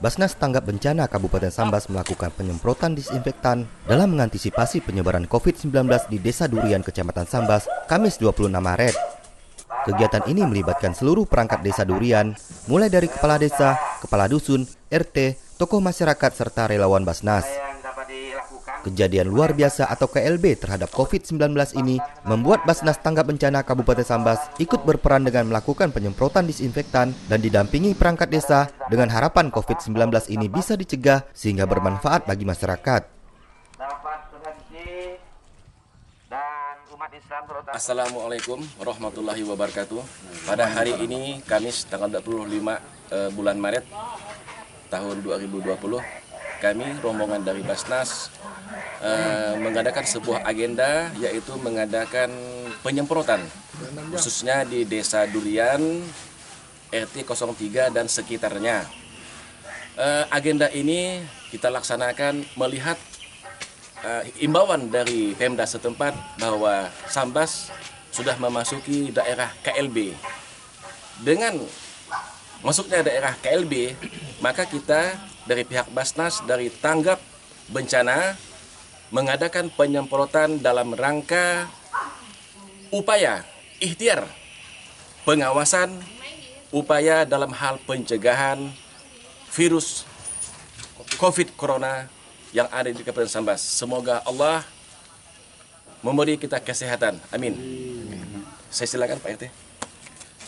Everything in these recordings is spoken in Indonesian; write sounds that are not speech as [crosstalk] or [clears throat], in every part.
Basnas Tanggap Bencana Kabupaten Sambas melakukan penyemprotan disinfektan dalam mengantisipasi penyebaran COVID-19 di Desa Durian, Kecamatan Sambas, Kamis 26 Maret. Kegiatan ini melibatkan seluruh perangkat desa Durian, mulai dari kepala desa, kepala dusun, RT, tokoh masyarakat, serta relawan Basnas. Kejadian luar biasa atau KLB terhadap COVID-19 ini membuat Basnas Tanggap Bencana Kabupaten Sambas ikut berperan dengan melakukan penyemprotan disinfektan dan didampingi perangkat desa dengan harapan COVID-19 ini bisa dicegah sehingga bermanfaat bagi masyarakat. Assalamualaikum warahmatullahi wabarakatuh. Pada hari ini Kamis tanggal 25 eh, bulan Maret tahun 2020 kami rombongan dari Basnas uh, mengadakan sebuah agenda yaitu mengadakan penyemprotan khususnya di Desa Durian RT 03 dan sekitarnya. Uh, agenda ini kita laksanakan melihat uh, imbauan dari Pemda setempat bahwa Sambas sudah memasuki daerah KLB. Dengan masuknya daerah KLB, maka kita dari pihak Basnas dari tanggap bencana mengadakan penyemprotan dalam rangka upaya ikhtiar pengawasan upaya dalam hal pencegahan virus COVID Corona yang ada di Kabupaten Sambas. Semoga Allah memberi kita kesehatan. Amin. Saya silakan Pak RT.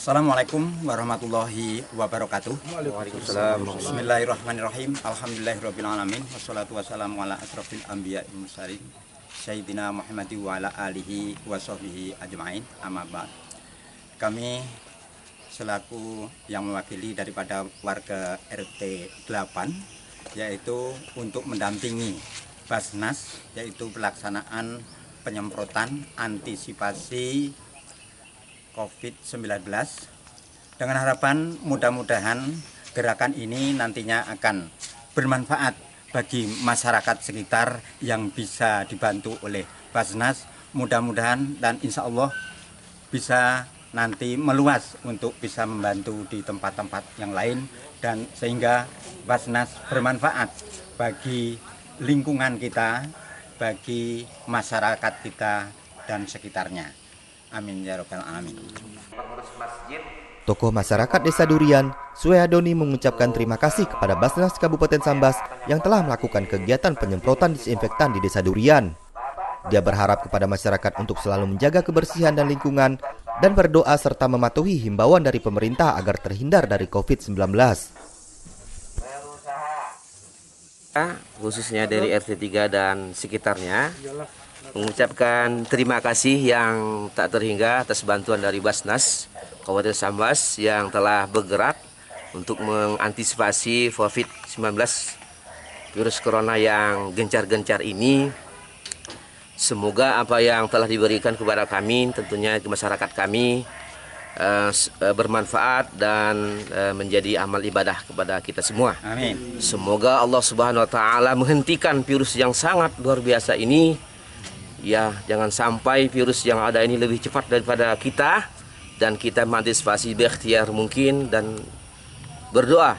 Assalamualaikum warahmatullahi wabarakatuh. Waalaikumsalam. Bismillahirrahmanirrahim. Alhamdulillahirrahmanirrahim. Wassalatu wassalamu ala asrafil anbiya mursalin. Sayyidina Muhammadi wa ala alihi wa sahbihi ajma'in. Amma ba'd. Kami selaku yang mewakili daripada warga RT 8 yaitu untuk mendampingi Basnas yaitu pelaksanaan penyemprotan antisipasi COVID-19 dengan harapan mudah-mudahan gerakan ini nantinya akan bermanfaat bagi masyarakat sekitar yang bisa dibantu oleh Basnas. Mudah-mudahan dan insya Allah bisa nanti meluas untuk bisa membantu di tempat-tempat yang lain. Dan sehingga Basnas bermanfaat bagi lingkungan kita, bagi masyarakat kita dan sekitarnya. Amin ya rabbal alamin. Tokoh masyarakat Desa Durian, Sueadoni mengucapkan terima kasih kepada Basnas Kabupaten Sambas yang telah melakukan kegiatan penyemprotan disinfektan di Desa Durian. Dia berharap kepada masyarakat untuk selalu menjaga kebersihan dan lingkungan dan berdoa serta mematuhi himbauan dari pemerintah agar terhindar dari COVID-19. Khususnya dari RT 3 dan sekitarnya mengucapkan terima kasih yang tak terhingga atas bantuan dari Basnas Kabupaten Sambas yang telah bergerak untuk mengantisipasi COVID-19 virus corona yang gencar-gencar ini. Semoga apa yang telah diberikan kepada kami, tentunya ke masyarakat kami, uh, bermanfaat dan uh, menjadi amal ibadah kepada kita semua. Amin. Semoga Allah Subhanahu wa taala menghentikan virus yang sangat luar biasa ini ya jangan sampai virus yang ada ini lebih cepat daripada kita dan kita mengantisipasi berikhtiar mungkin dan berdoa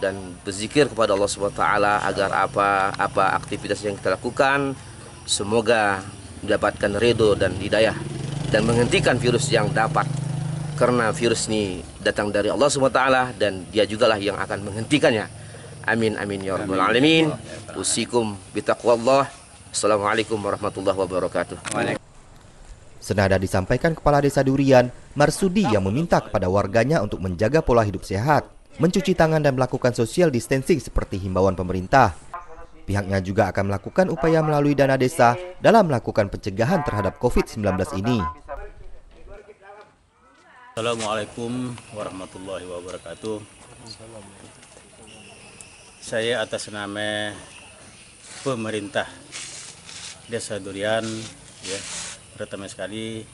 dan berzikir kepada Allah Subhanahu wa taala agar apa apa aktivitas yang kita lakukan semoga mendapatkan ridho dan hidayah dan menghentikan virus yang dapat karena virus ini datang dari Allah taala dan dia jugalah yang akan menghentikannya. Amin amin ya rabbal alamin. Usikum bitaqwallah Assalamualaikum warahmatullahi wabarakatuh. Senada disampaikan Kepala Desa Durian, Marsudi yang meminta kepada warganya untuk menjaga pola hidup sehat, mencuci tangan dan melakukan social distancing seperti himbauan pemerintah. Pihaknya juga akan melakukan upaya melalui dana desa dalam melakukan pencegahan terhadap COVID-19 ini. Assalamualaikum warahmatullahi wabarakatuh. Saya atas nama pemerintah Desa Durian ya pertama sekali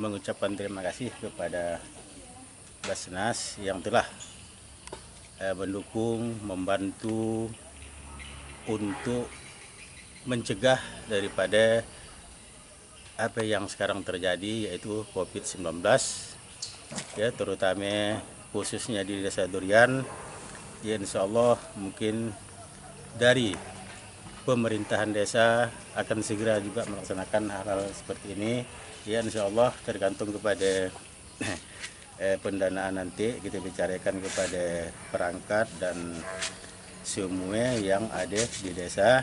mengucapkan terima kasih kepada Basnas yang telah eh, mendukung, membantu untuk mencegah daripada apa yang sekarang terjadi yaitu COVID-19 ya terutama khususnya di Desa Durian. Ya insya Allah mungkin dari pemerintahan desa akan segera juga melaksanakan hal-hal seperti ini. Ya insya Allah tergantung kepada [clears throat] eh, pendanaan nanti kita bicarakan kepada perangkat dan semua yang ada di desa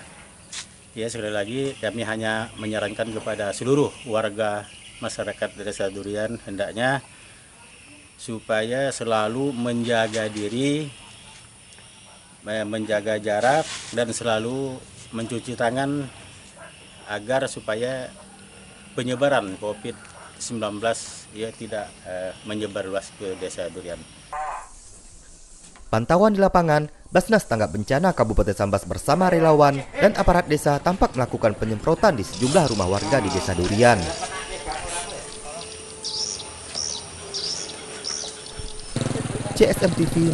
ya sekali lagi kami hanya menyarankan kepada seluruh warga masyarakat desa Durian hendaknya supaya selalu menjaga diri eh, menjaga jarak dan selalu mencuci tangan agar supaya penyebaran COVID-19 ya tidak eh, menyebar luas ke desa Durian. Pantauan di lapangan, Basnas Tanggap Bencana Kabupaten Sambas bersama relawan dan aparat desa tampak melakukan penyemprotan di sejumlah rumah warga di Desa Durian. CSM TV.